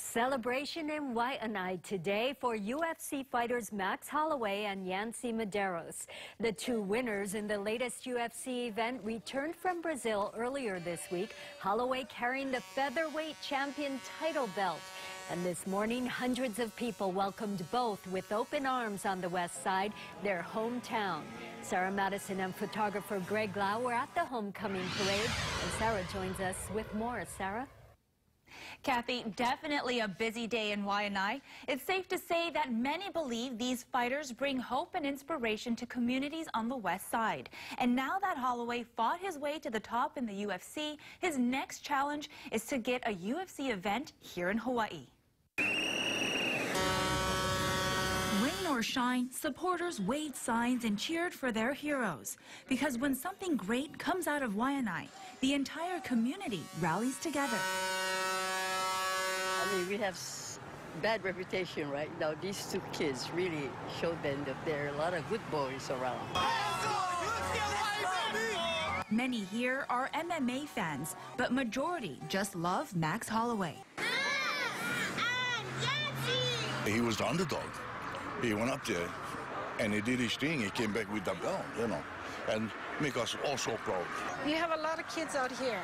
Celebration in Waianae today for UFC fighters Max Holloway and Yancy Medeiros. The two winners in the latest UFC event returned from Brazil earlier this week, Holloway carrying the featherweight champion title belt. And this morning, hundreds of people welcomed both with open arms on the west side, their hometown. Sarah Madison and photographer Greg Lau were at the homecoming parade, and Sarah joins us with more. Sarah? Kathy, definitely a busy day in Waianae. It's safe to say that many believe these fighters bring hope and inspiration to communities on the west side. And now that Holloway fought his way to the top in the UFC, his next challenge is to get a UFC event here in Hawaii. Rain or shine, supporters waved signs and cheered for their heroes. Because when something great comes out of Waianae, the entire community rallies together. I mean, we have bad reputation right now. These two kids really showed them that there are a lot of good boys around. Many here are MMA fans, but majority just love Max Holloway. He was the underdog. He went up there and he did his thing. He came back with the belt, you know, and make us all so proud. You have a lot of kids out here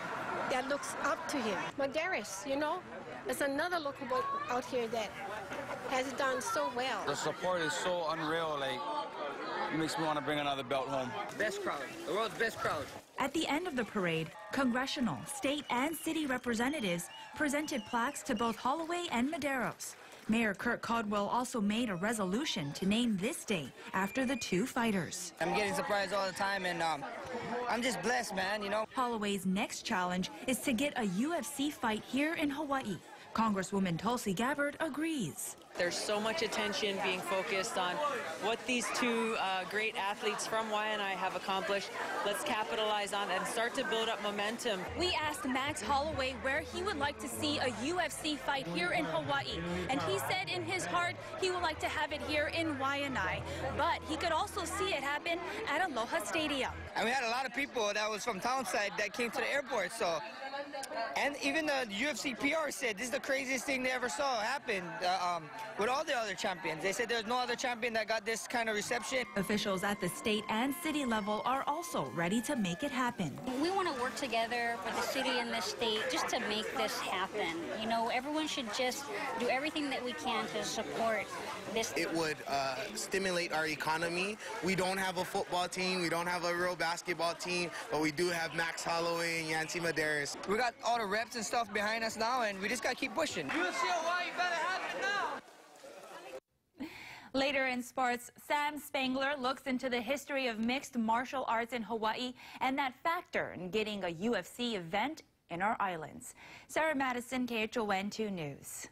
that looks up to him. Medeiros, you know, there's another local boy out here that has done so well. The support is so unreal, like, it makes me want to bring another belt home. Best crowd, the world's best crowd. At the end of the parade, congressional, state, and city representatives presented plaques to both Holloway and Medeiros. Mayor Kirk Caldwell also made a resolution to name this day after the two fighters. I'm getting surprised all the time, and um, I'm just blessed, man, you know. Holloway's next challenge is to get a UFC fight here in Hawaii. Congresswoman Tulsi Gabbard agrees. There's so much attention being focused on what these two uh, great athletes from Waianae have accomplished. Let's capitalize on it and start to build up momentum. We asked Max Holloway where he would like to see a UFC fight here in Hawaii, and he said in his heart he would like to have it here in Waianae, but he could also see it happen at Aloha Stadium. And we had a lot of people that was from Townside that came to the airport, so and even the UFC PR said this is the craziest thing they ever saw happen uh, um, with all the other champions. They said there's no other champion that got this kind of reception. Officials at the state and city level are also ready to make it happen. We want to work together for the city and the state just to make this happen. You know, everyone should just do everything that we can to support this. It would uh, stimulate our economy. We don't have a football team. We don't have a real basketball team, but we do have Max Holloway and Yancy Medeiros. We got all the reps and stuff behind us now, and we just got to keep pushing. UFC Hawaii better happen now. Later in sports, Sam Spangler looks into the history of mixed martial arts in Hawaii and that factor in getting a UFC event in our islands. Sarah Madison, KHON 2 News.